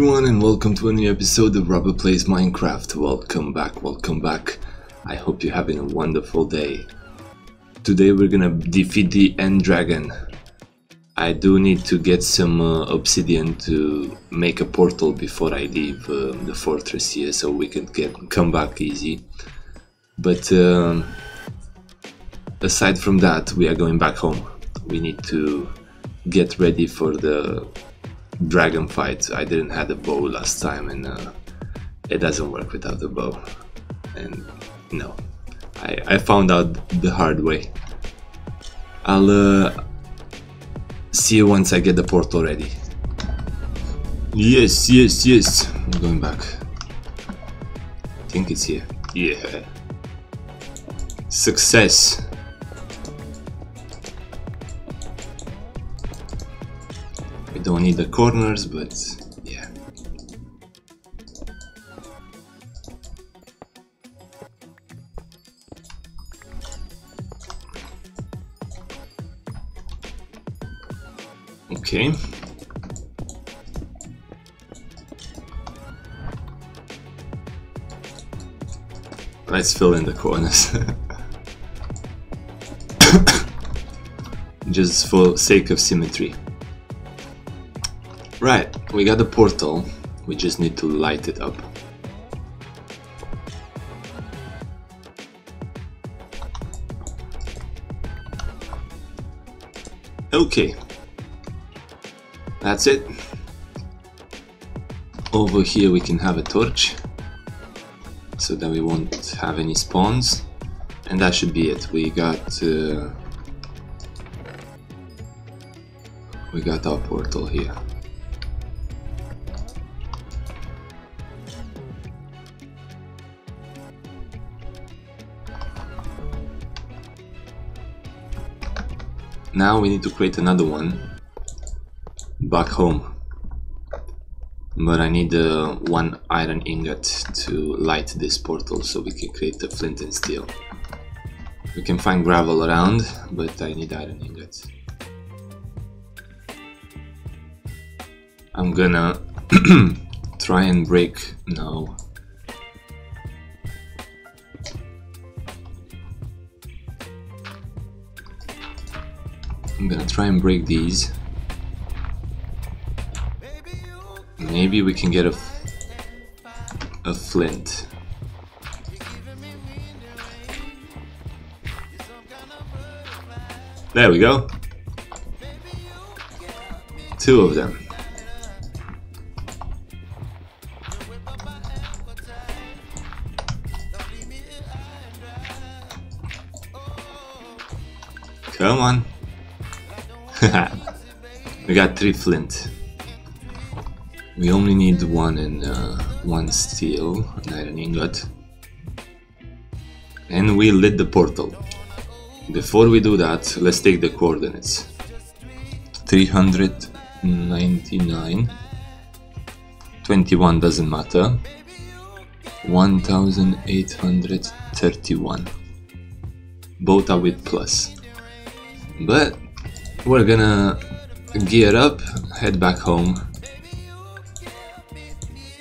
Everyone and welcome to a new episode of Robert Plays Minecraft. Welcome back, welcome back. I hope you're having a wonderful day. Today we're gonna defeat the End Dragon. I do need to get some uh, obsidian to make a portal before I leave uh, the fortress here so we can get come back easy. But um, aside from that, we are going back home. We need to get ready for the dragon fight. I didn't have the bow last time and uh, it doesn't work without the bow. And no, I, I found out the hard way. I'll uh, see you once I get the portal ready. Yes, yes, yes. I'm going back. I think it's here. Yeah. Success. Don't need the corners, but yeah. Okay. Let's fill in the corners. Just for sake of symmetry. We got the portal. We just need to light it up. Okay. That's it. Over here we can have a torch. So that we won't have any spawns. And that should be it. We got... Uh, we got our portal here. Now we need to create another one back home. But I need uh, one iron ingot to light this portal so we can create the flint and steel. We can find gravel around, but I need iron ingots. I'm gonna try and break... no. I'm gonna try and break these. Maybe we can get a, a flint. There we go. Two of them. Come on. We got three flint. We only need one and uh, one steel, an iron ingot. And we lit the portal. Before we do that, let's take the coordinates. 399 21 doesn't matter 1831 both are with plus but we're gonna gear up, head back home,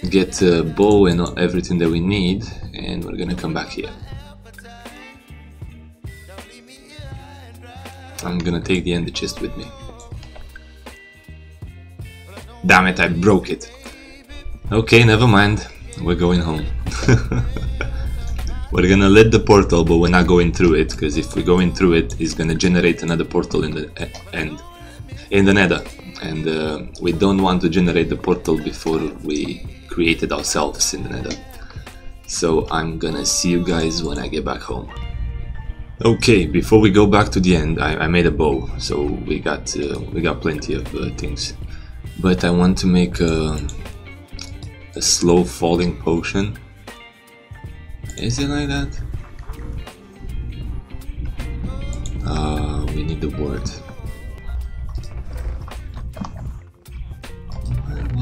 get a bow and everything that we need, and we're gonna come back here. I'm gonna take the ender chest with me. Damn it, I broke it. Okay, never mind. We're going home. We're gonna lit the portal, but we're not going through it, because if we're going through it, it's gonna generate another portal in the eh, end, in the nether. And uh, we don't want to generate the portal before we created ourselves in the nether. So I'm gonna see you guys when I get back home. Okay, before we go back to the end, I, I made a bow, so we got uh, we got plenty of uh, things. But I want to make a, a slow falling potion is it like that? Uh, we need the wart.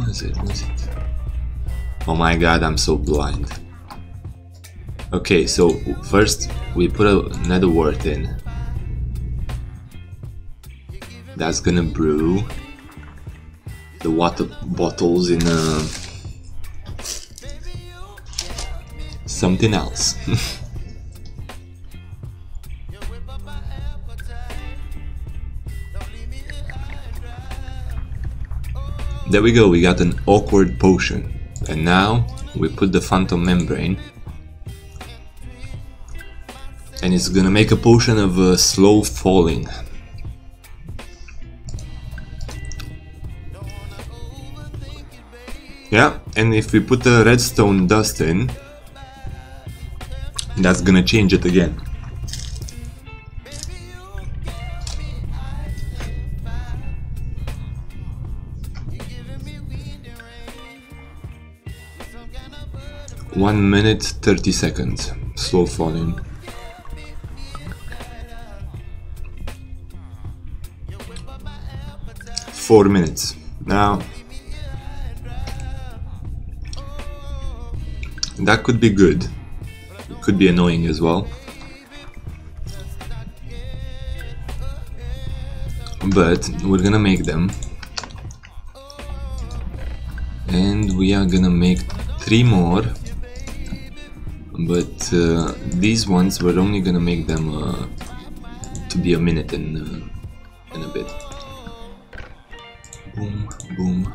Was it? Was it? Oh my god, I'm so blind. Okay, so first we put nether wart in. That's gonna brew the water bottles in uh, something else. there we go, we got an awkward potion. And now we put the phantom membrane and it's gonna make a potion of uh, slow falling. Yeah, and if we put the redstone dust in, that's gonna change it again. One minute, 30 seconds, slow falling. Four minutes. Now, that could be good. It could be annoying as well. But we're gonna make them. And we are gonna make three more. But uh, these ones, we're only gonna make them uh, to be a minute and, uh, a bit. Boom, boom.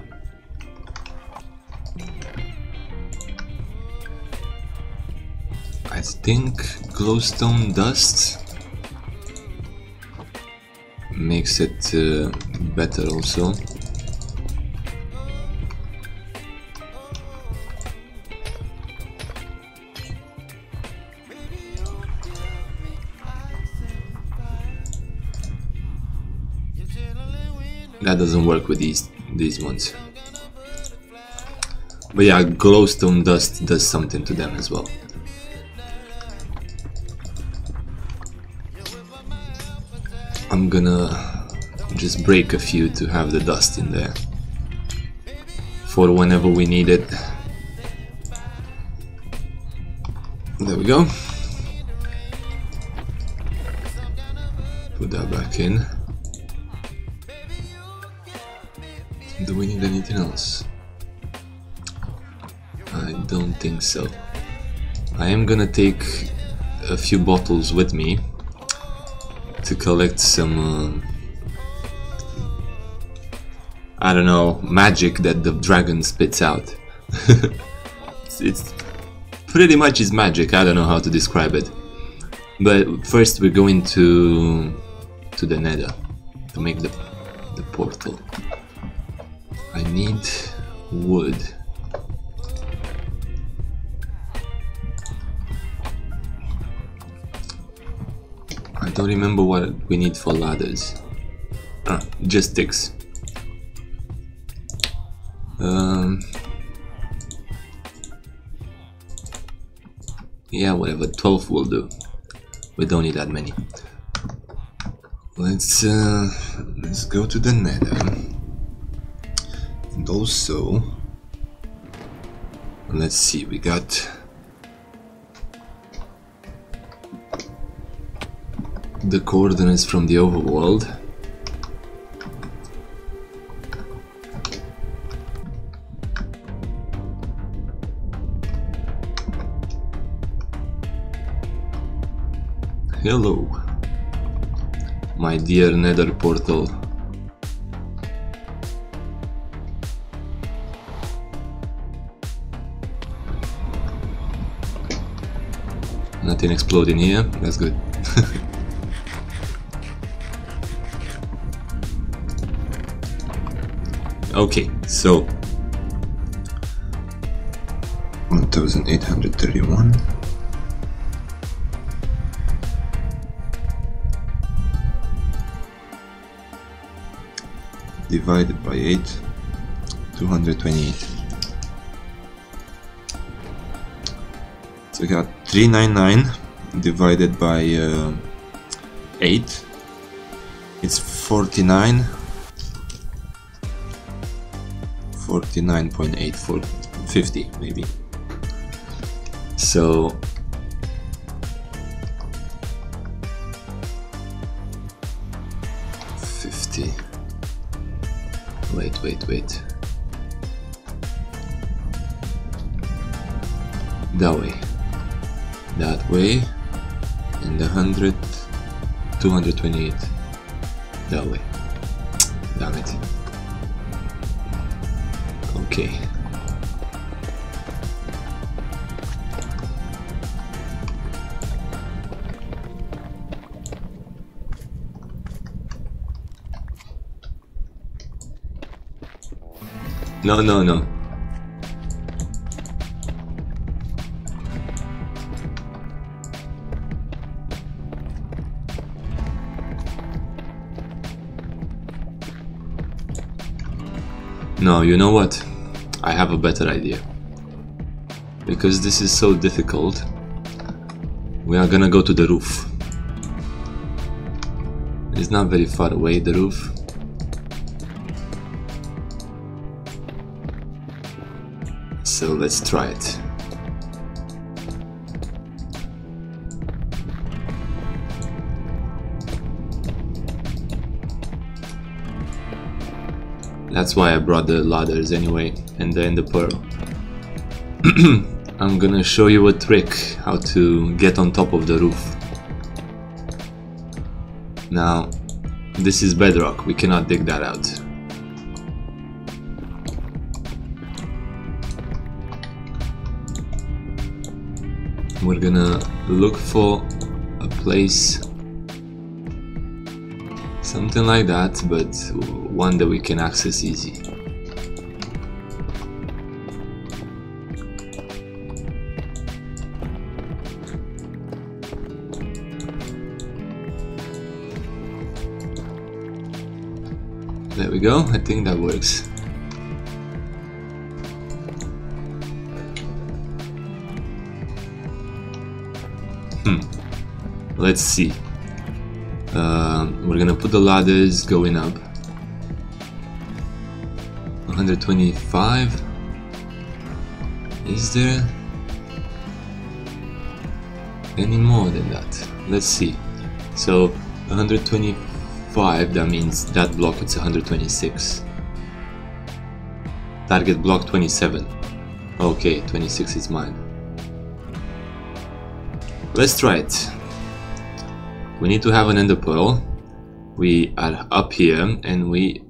I think glowstone dust makes it uh, better also. Doesn't work with these these ones. But yeah, glowstone dust does something to them as well. I'm gonna just break a few to have the dust in there for whenever we need it. There we go. Put that back in. Do we need anything else? I don't think so. I am gonna take a few bottles with me to collect some uh, I don't know magic that the dragon spits out it's, it's pretty much is magic I don't know how to describe it but first we're going to to the nether to make the, the wood I don't remember what we need for ladders. Ah, just sticks. Um, yeah, whatever. 12 will do. We don't need that many. Let's uh, let's go to the nether. And also, let's see. We got the coordinates from the overworld. Hello, my dear nether portal. Nothing exploding here, that's good. Okay, so. 1831 divided by 8 228 so we got 399 divided by uh, 8 it's 49 49.8 50 maybe so fifty. Wait, wait, wait. That way that way and the 100 228 that way. Damn it. Okay. No, no, no. No, you know what? I have a better idea. Because this is so difficult, we are gonna go to the roof. It's not very far away, the roof. So let's try it. That's why I brought the ladders anyway, and then the pearl. I'm gonna show you a trick how to get on top of the roof. Now, this is bedrock, we cannot dig that out. We're gonna look for a place something like that, but one that we can access easy. There we go, I think that works. Hmm. Let's see. Uh, we're gonna put the ladders going up. 125. Is there any more than that? Let's see. So 125, that means that block it's 126. Target block 27. Okay, 26 is mine. Let's try it. We need to have an ender pearl. We are up here and we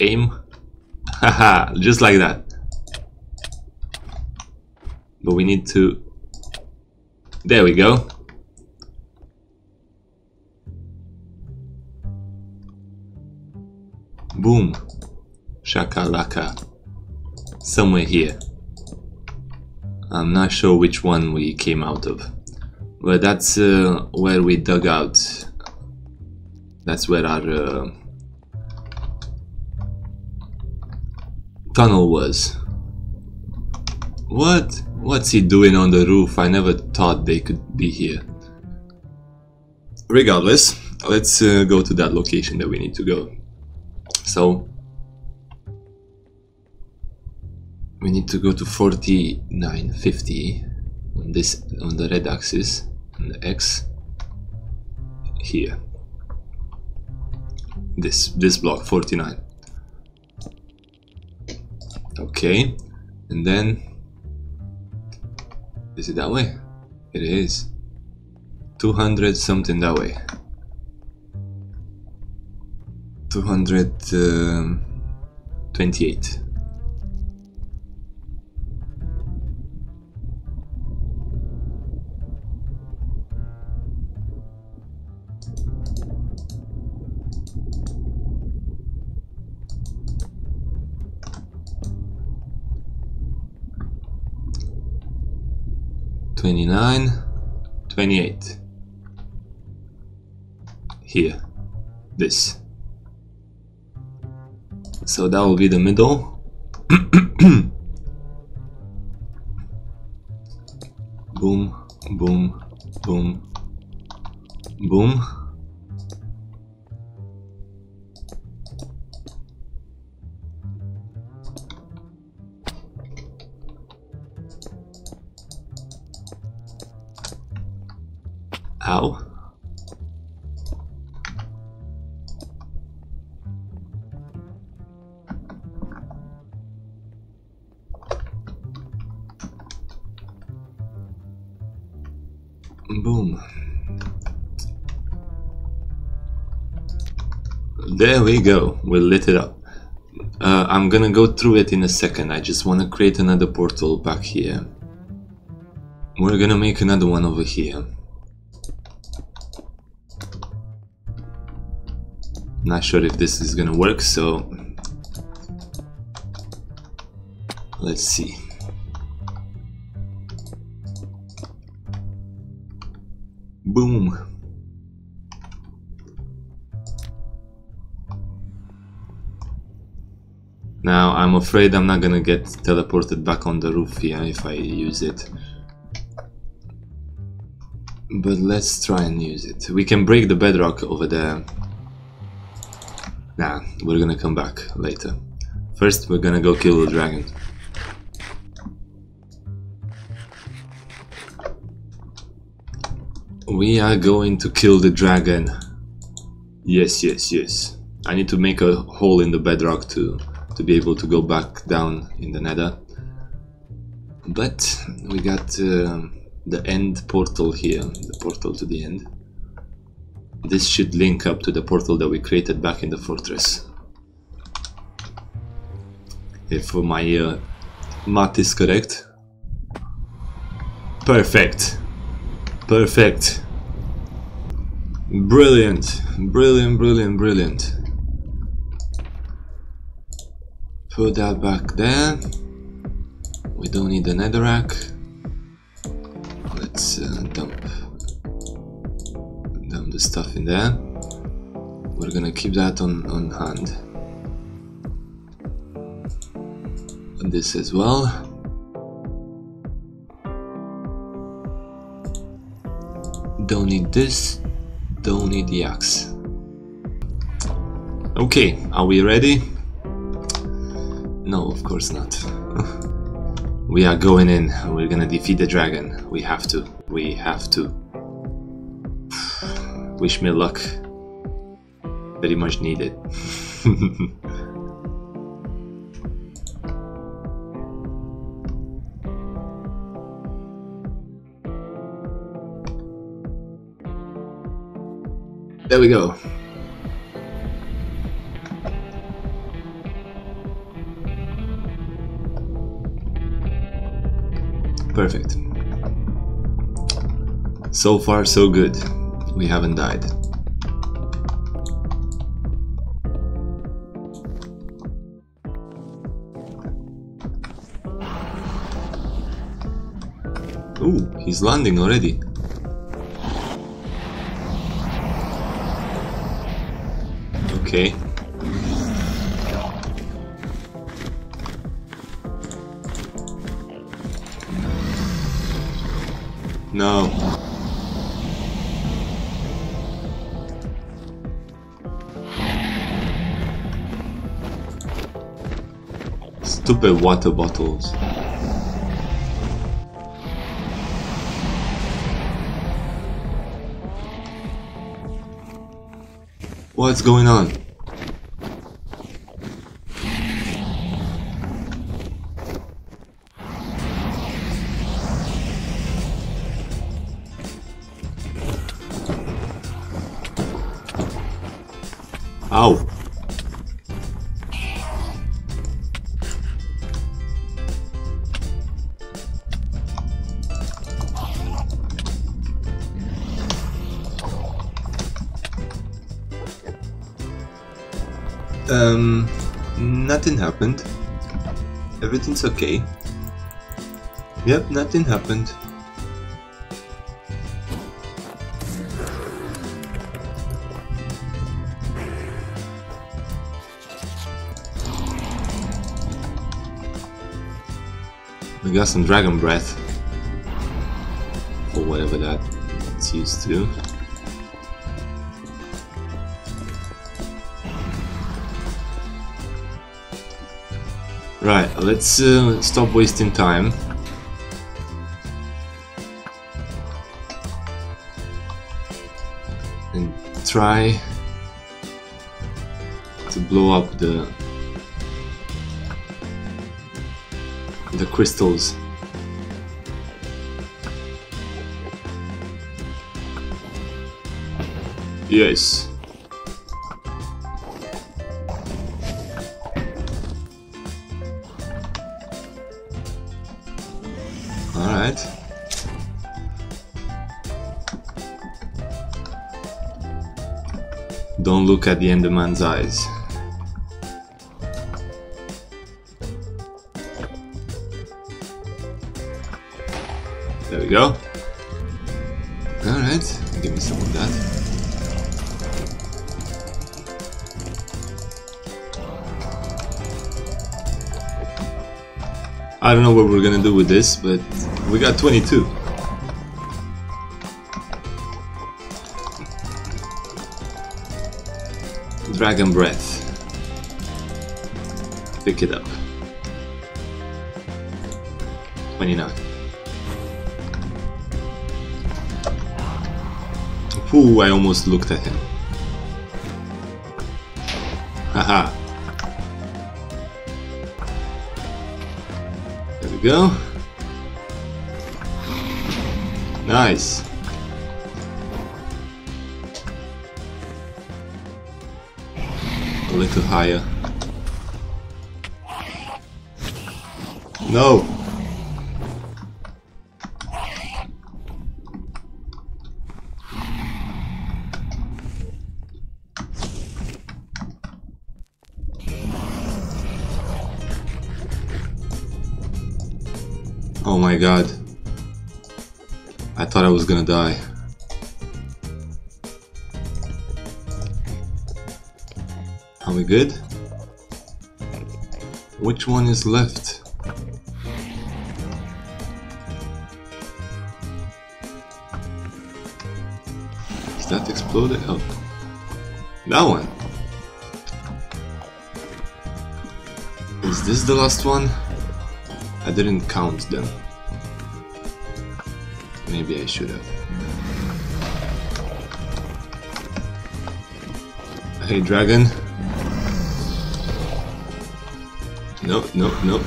aim. Haha, just like that. But we need to. There we go. Boom. Shakalaka. Somewhere here. I'm not sure which one we came out of. But that's uh, where we dug out. That's where our uh, tunnel was. What? What's he doing on the roof? I never thought they could be here. Regardless, let's uh, go to that location that we need to go. So, we need to go to 4950 on this on the red axis and the x here. This this block 49 okay and then is it that way? It is. 200 something that way. 228 um, 29, 28. Here, this. So that will be the middle. boom, boom, boom, boom. There we go, we lit it up. Uh, I'm gonna go through it in a second, I just wanna create another portal back here. We're gonna make another one over here. Not sure if this is gonna work, so let's see. Boom. Now I'm afraid I'm not gonna get teleported back on the roof here if I use it. But let's try and use it. We can break the bedrock over there. Nah, we're gonna come back later. First we're gonna go kill the dragon. We are going to kill the dragon. Yes, yes, yes. I need to make a hole in the bedrock to, to be able to go back down in the nether. But we got uh, the end portal here, the portal to the end. This should link up to the portal that we created back in the fortress. If my uh, math is correct. Perfect. Perfect. Brilliant. Brilliant, brilliant, brilliant. Put that back there. We don't need the netherrack. Let's uh, dump, dump the stuff in there. We're gonna keep that on, on hand. And this as well. Don't need this. Don't need the axe. Okay, are we ready? No, of course not. we are going in. We're gonna defeat the dragon. We have to. We have to. Wish me luck. Very much needed. There we go. Perfect. So far so good. We haven't died. Ooh, he's landing already. Okay. No. Stupid water bottles. What's going on? Um, nothing happened. Everything's okay. Yep, nothing happened. We got some dragon breath. Or whatever that it's used to. Right, let's uh, stop wasting time. And try to blow up the the crystals. Yes. Don't look at the Enderman's eyes. There we go. Alright, give me some of that. I don't know what we're gonna do with this, but we got 22. Dragon Breath. Pick it up. 29. Ooh, I almost looked at him. Haha. There we go. Nice. A little higher. No! Oh my god. I thought I was gonna die. Good? Which one is left? Is that exploded? Oh. That one. Is this the last one? I didn't count them. Maybe I should have. Hey, dragon. No, no, no.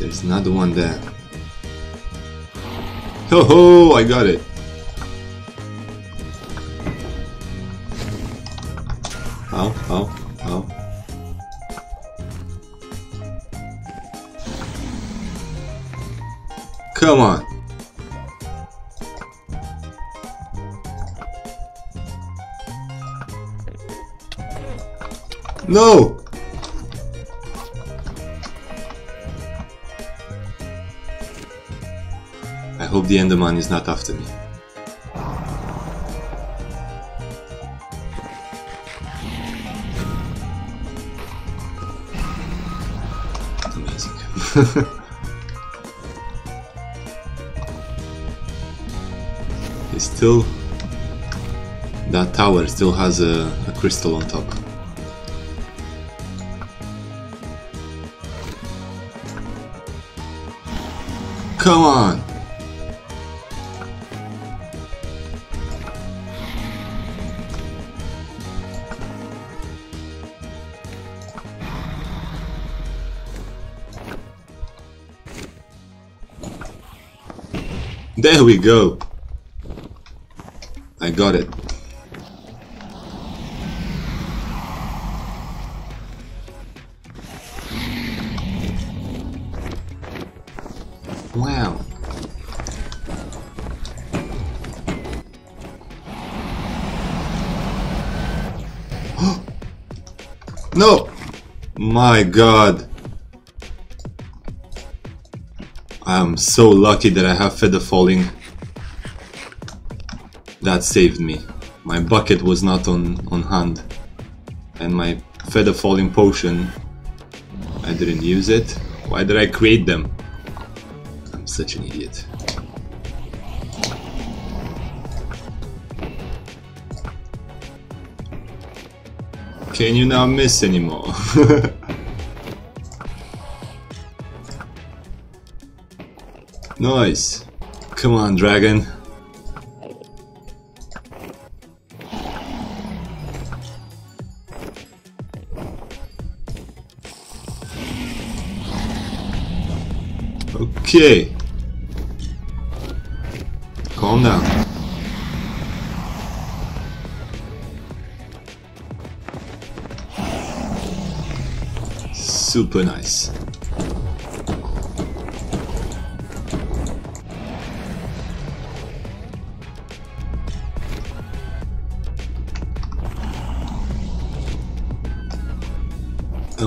There's another one there. Ho ho! I got it. No! I hope the Enderman is not after me. Amazing. It's still... That tower still has a, a crystal on top. Come on! There we go! I got it. My god. I'm so lucky that I have Feather Falling. That saved me. My bucket was not on, on hand. And my Feather Falling potion, I didn't use it. Why did I create them? I'm such an idiot. Can you not miss anymore? Nice. Come on, dragon. Okay. Calm down. Super nice.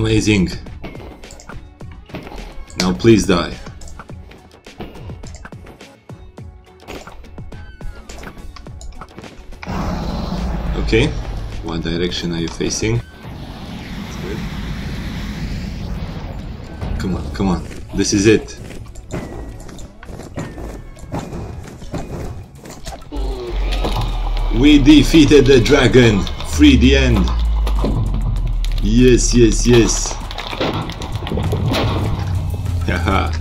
Amazing. Now please die. Okay, what direction are you facing? Come on, come on. This is it. We defeated the dragon. Free the end. Yes, yes, yes. Haha.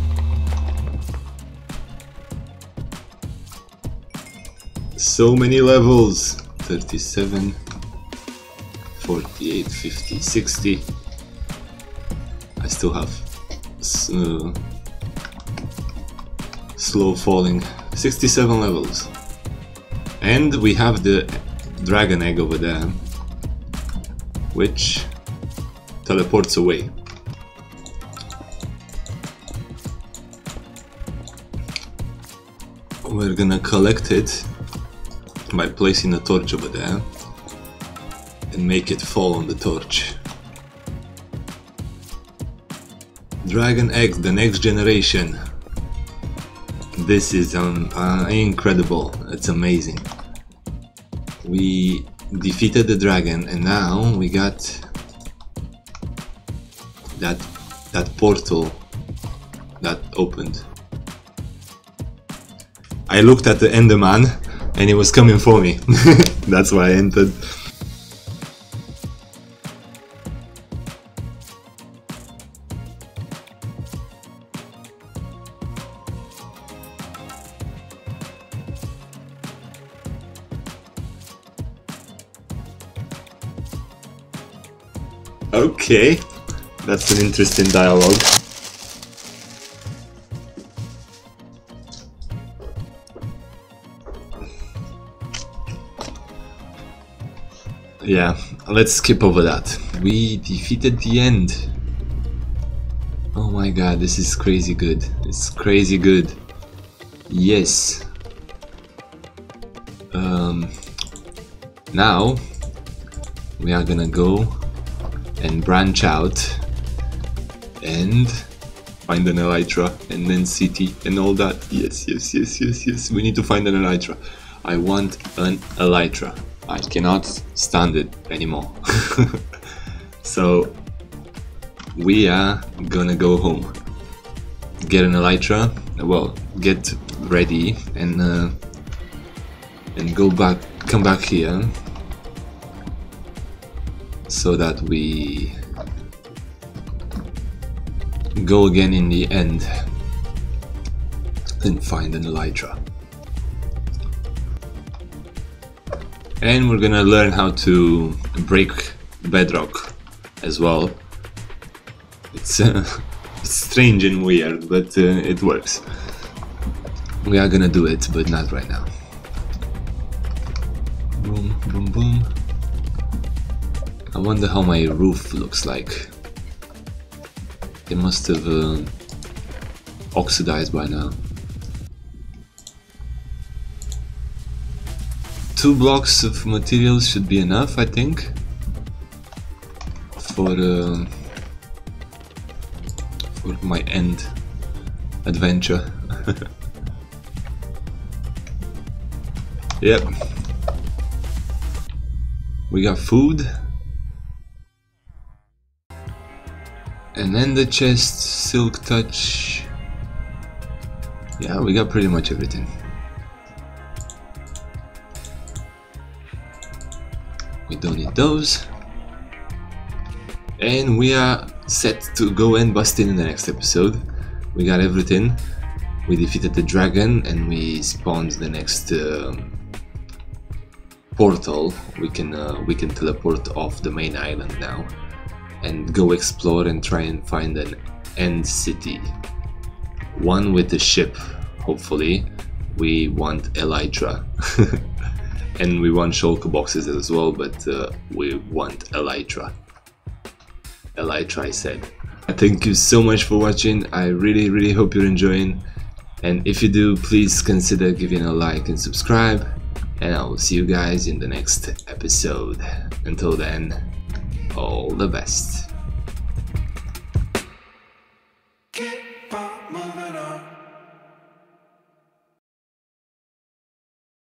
so many levels. 37, 48, 50, 60. I still have uh, slow falling. 67 levels. And we have the dragon egg over there, which teleports away. We're gonna collect it by placing a torch over there and make it fall on the torch. Dragon Egg, the next generation. This is um, uh, incredible, it's amazing. We defeated the dragon and now we got portal that opened. I looked at the Enderman and he was coming for me. That's why I entered. Okay, that's an interesting dialogue. Yeah, let's skip over that. We defeated the end. Oh my god, this is crazy good. It's crazy good. Yes. Um, now, we are gonna go and branch out and find an elytra and then city and all that. Yes, yes, yes, yes, yes. We need to find an elytra. I want an elytra. I cannot stand it anymore. so we are gonna go home. Get an elytra, well, get ready and uh, and go back, come back here so that we go again in the end and find an elytra. And we're gonna learn how to break bedrock as well. It's, uh, it's strange and weird, but uh, it works. We are gonna do it, but not right now. Boom, boom, boom. I wonder how my roof looks like. It must have uh, oxidized by now. two blocks of materials should be enough, I think, for uh, for my end adventure. yep. We got food. And then the chest, silk touch. Yeah, we got pretty much everything. we don't need those. And we are set to go and bust in, in the next episode. We got everything. We defeated the dragon and we spawned the next uh, portal. We can uh, we can teleport off the main island now and go explore and try and find an end city one with the ship, hopefully. We want Elytra. and we want shulker boxes as well, but uh, we want Elytra. Elytra, I said. Thank you so much for watching. I really, really hope you're enjoying. And if you do, please consider giving a like and subscribe. And I will see you guys in the next episode. Until then, all the best.